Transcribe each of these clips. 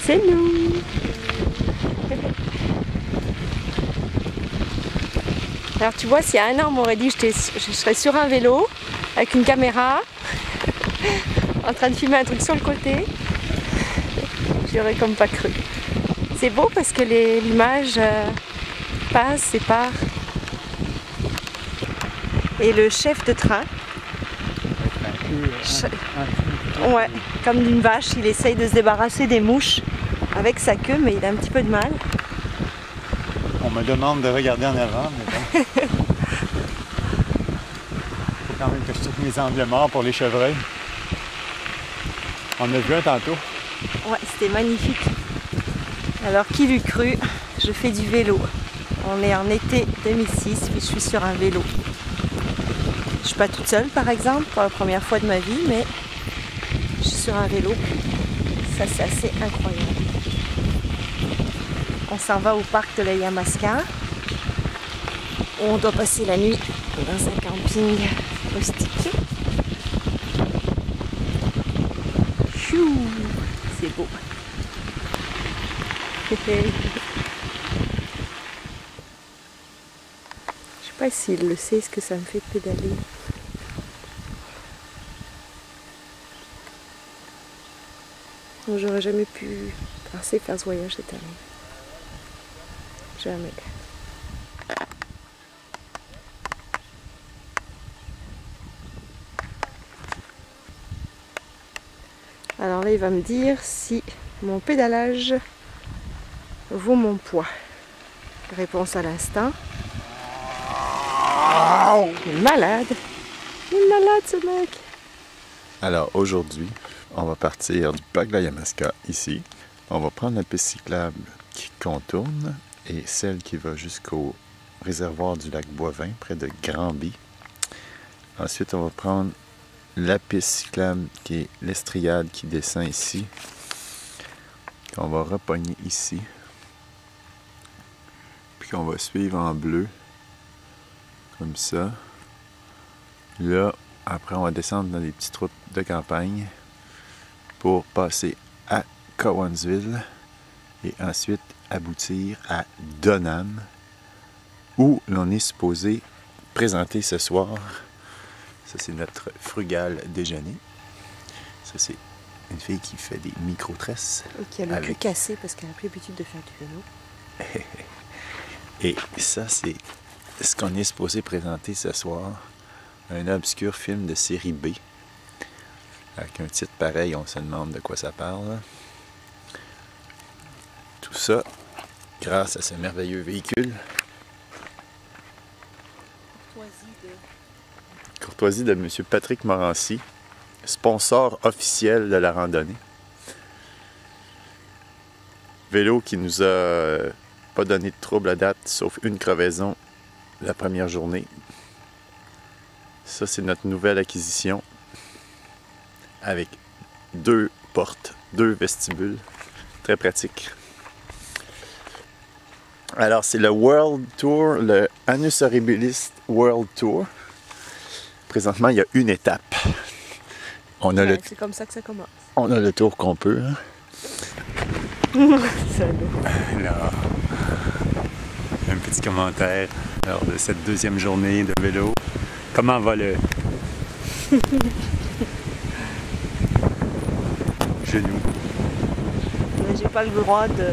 C'est nous Alors tu vois, s'il y a un an, on m'aurait dit que je serais sur un vélo avec une caméra en train de filmer un truc sur le côté. J'y aurais comme pas cru. C'est beau parce que l'image euh, passe et part. Et le chef de train, ouais, comme d'une vache, il essaye de se débarrasser des mouches avec sa queue, mais il a un petit peu de mal. On me demande de regarder en avant, mais bon. Faut quand même que je trouve mes angles morts pour les chevreuils. On a vu un tantôt. Ouais, c'était magnifique. Alors, qui l'eût cru? Je fais du vélo. On est en été 2006, puis je suis sur un vélo. Je suis pas toute seule, par exemple, pour la première fois de ma vie, mais sur un vélo. Ça, c'est assez incroyable. On s'en va au parc de la Yamaska. On doit passer la nuit dans un camping rustique. C'est beau. Je sais pas s'il le sait ce que ça me fait de J'aurais jamais pu penser faire ce voyage cette année. Jamais. Alors là, il va me dire si mon pédalage vaut mon poids. Réponse à l'instant. Il est malade. Il est malade ce mec. Alors aujourd'hui, on va partir du parc de la Yamaska ici. On va prendre la piste cyclable qui contourne et celle qui va jusqu'au réservoir du lac Boivin, près de Granby. Ensuite, on va prendre la piste cyclable qui est l'estriade qui descend ici. Qu'on va repogner ici. Puis qu'on va suivre en bleu. Comme ça. Là, après, on va descendre dans les petites routes de campagne pour passer à Cowansville et ensuite aboutir à Donham, où l'on est supposé présenter ce soir. Ça, c'est notre frugal déjeuner. Ça, c'est une fille qui fait des micro-tresses. Et qui a le cul cassé parce qu'elle a pris l'habitude de faire du vélo. Et ça, c'est ce qu'on est supposé présenter ce soir. Un obscur film de série B. Avec un titre pareil, on se demande de quoi ça parle. Tout ça grâce à ce merveilleux véhicule. Courtoisie de M. Patrick Morancy, sponsor officiel de la randonnée. Vélo qui nous a pas donné de trouble à date, sauf une crevaison la première journée. Ça, c'est notre nouvelle acquisition avec deux portes, deux vestibules. Très pratique. Alors, c'est le World Tour, le Anus Horribilis World Tour. Présentement, il y a une étape. On a le... C'est comme ça que ça commence. On a le tour qu'on peut. Hein? Alors, un petit commentaire lors de cette deuxième journée de vélo. Comment va le? genou? J'ai pas le droit de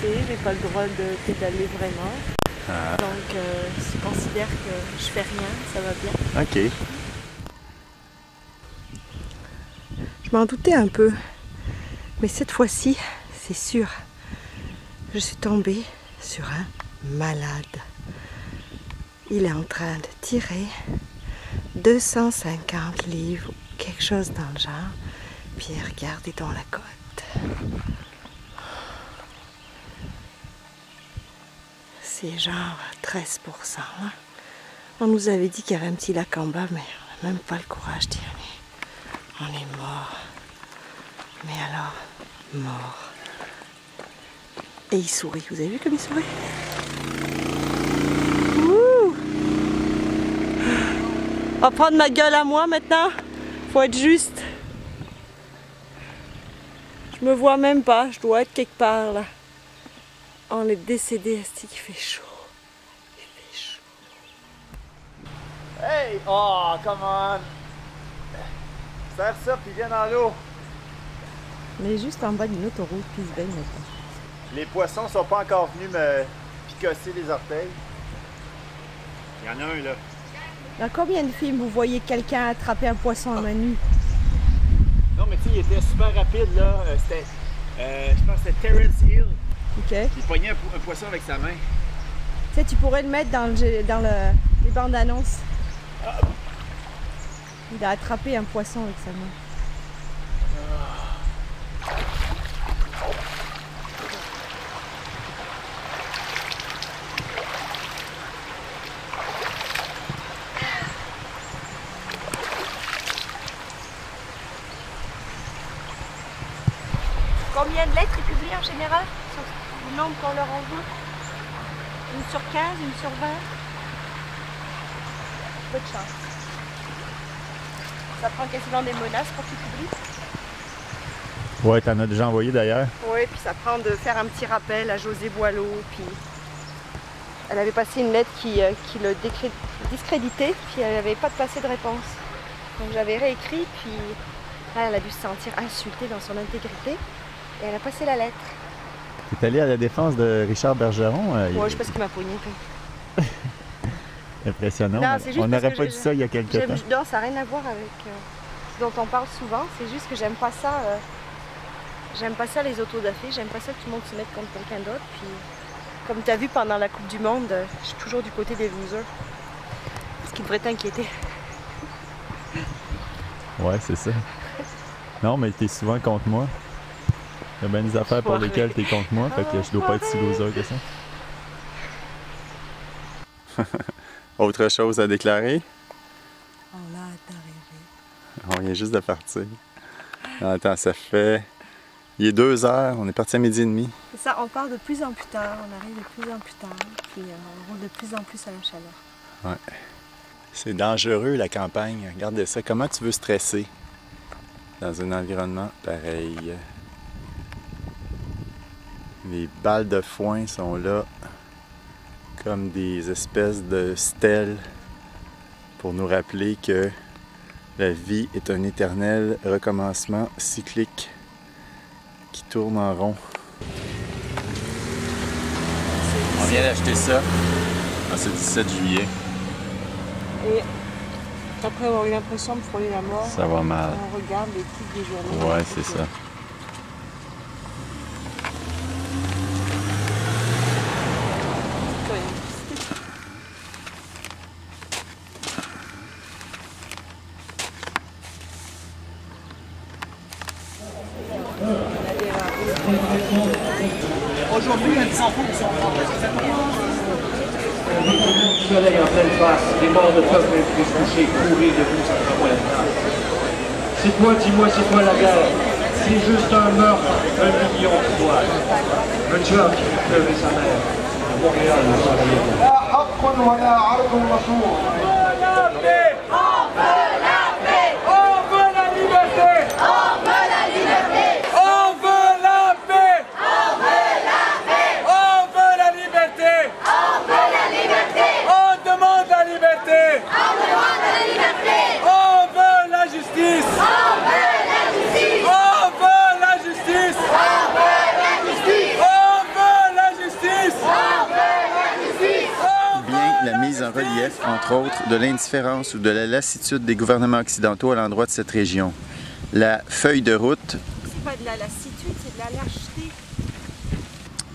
j'ai pas le droit de pédaler vraiment. Ah. Donc euh, je considère que je fais rien, ça va bien. Ok. Je m'en doutais un peu. Mais cette fois-ci, c'est sûr, je suis tombée sur un malade. Il est en train de tirer 250 livres, quelque chose dans le genre. Puis regardez dans la côte. c'est genre 13%. Hein. On nous avait dit qu'il y avait un petit lac en bas, mais on n'a même pas le courage d'y aller. On est mort. Mais alors, mort. Et il sourit. Vous avez vu comme il sourit? On va prendre ma gueule à moi maintenant. Faut être juste. Je me vois même pas, je dois être quelque part là. On est décédé, c'est qu'il fait chaud. Il fait chaud. Hey! Oh, come on! Serre ça, puis viens dans l'eau. On est juste en bas d'une autoroute, puis il se baigne maintenant. Les poissons sont pas encore venus me picosser les orteils. Il y en a un là. Dans combien de films vous voyez quelqu'un attraper un poisson à main nue? Non, mais tu sais, il était super rapide là. Euh, C'était, euh, je pense que c'était Terrence Hill. Ok. Il poignait un, po- un poisson avec sa main. Tu sais, tu pourrais le mettre dans, le, dans le- les bandes annonces. Il a attrapé un poisson avec sa main. Combien de lettres est publié en général? Sur le nombre qu'on leur envoie? Une sur 15, une sur 20 Peu de chance. Ça prend quasiment des menaces pour qu'ils publient. Ouais, t'en as déjà envoyé d'ailleurs. Oui, puis ça prend de faire un petit rappel à José Boileau. Puis elle avait passé une lettre qui, euh, qui le décré- discréditait, puis elle n'avait pas passé de réponse. Donc j'avais réécrit, puis là, elle a dû se sentir insultée dans son intégrité. Et elle a passé la lettre. T'es allé à la défense de Richard Bergeron. euh, Ouais, il- je sais pas ce qu'il m'a pogné. Impressionnant. Non, on n'aurait pas dit ça il y a quelques temps. Non, ça n'a rien à voir avec euh, ce dont on parle souvent. C'est juste que j'aime pas ça. euh, j'aime pas ça les autodafés. J'aime pas ça que tout le monde se mette contre quelqu'un d'autre. Puis, comme tu as vu pendant la Coupe du Monde, euh, je suis toujours du côté des losers. Ce qui devrait t'inquiéter. Ouais, c'est ça. Non, mais t'es souvent contre moi. Il y a bien des affaires pour lesquelles t'es contre moi, fait que je dois pas être si loser que ça. Autre chose à déclarer? On a arrivé. On vient juste de partir. Attends, ça fait. Il est deux heures, on est parti à midi et demi. C'est ça, on part de plus en plus tard. On arrive de plus en plus tard. Puis euh, on roule de plus en plus à la chaleur. C'est dangereux la campagne. Regardez ça. Comment tu veux stresser dans un environnement pareil? Les balles de foin sont là comme des espèces de stèles pour nous rappeler que la vie est un éternel recommencement cyclique qui tourne en rond. On vient d'acheter ça en ce 17 juillet. Et après avoir eu l'impression de frôler la mort, Ça va mal. on regarde les titres des journaux. Ouais, c'est ça. soleil en pleine face, les morts de peuple les place. C'est quoi, dis-moi, c'est quoi la guerre C'est juste un meurtre, un million de fois. Un tueur qui fait pleurer sa mère. Montréal, le. La mise en relief, entre autres, de l'indifférence ou de la lassitude des gouvernements occidentaux à l'endroit de cette région. La feuille de route, C'est pas de la lassitude, c'est de la lâcheté.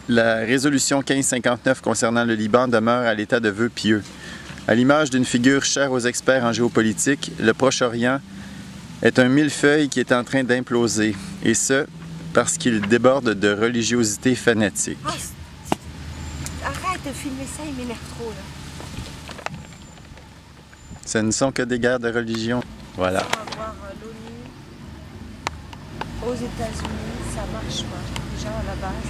la résolution 1559 concernant le Liban demeure à l'état de vœu pieux. À l'image d'une figure chère aux experts en géopolitique, le Proche-Orient est un millefeuille qui est en train d'imploser, et ce, parce qu'il déborde de religiosité fanatique. Ah, Arrête de filmer ça, il m'énerve trop là. Ce ne sont que des guerres de religion. Voilà. Euh, l'ONU aux États-Unis, ça marche pas. Déjà à la base,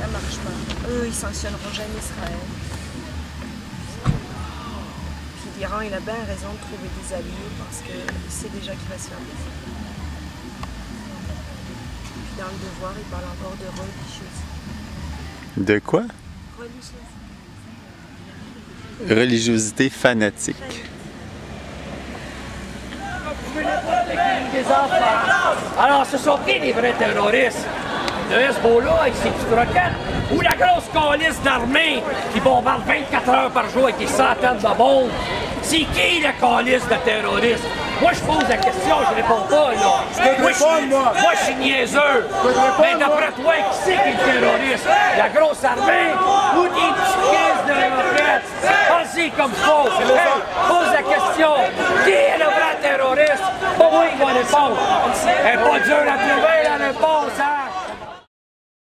ça marche pas. Eux, ils sanctionneront jamais Israël. Puis l'Iran, il a bien raison de trouver des alliés parce qu'il sait déjà qu'il va se faire baiser. dans le devoir, il parle encore de religieuse. De quoi? Religieuse. Religiosité fanatique. Alors, ce sont qui les vrais terroristes? Le Hezbollah avec ses petites roquettes ou la grosse coalice d'armée qui bombarde 24 heures par jour avec des centaines de bombes? C'est qui la coalice de terroristes? Moi, je pose la question, je réponds pas, là. moi, je suis- moi, je suis niaiseux. Mais d'après toi, qui c'est qui est le terroriste? La grosse armée? Ou des petits crises de roquettes? Vas-y comme faux. Hey, pose la question. Qui est le vrai terroriste? Pas moi qui va répondre. Elle est pas dure à trouver, la réponse, hein?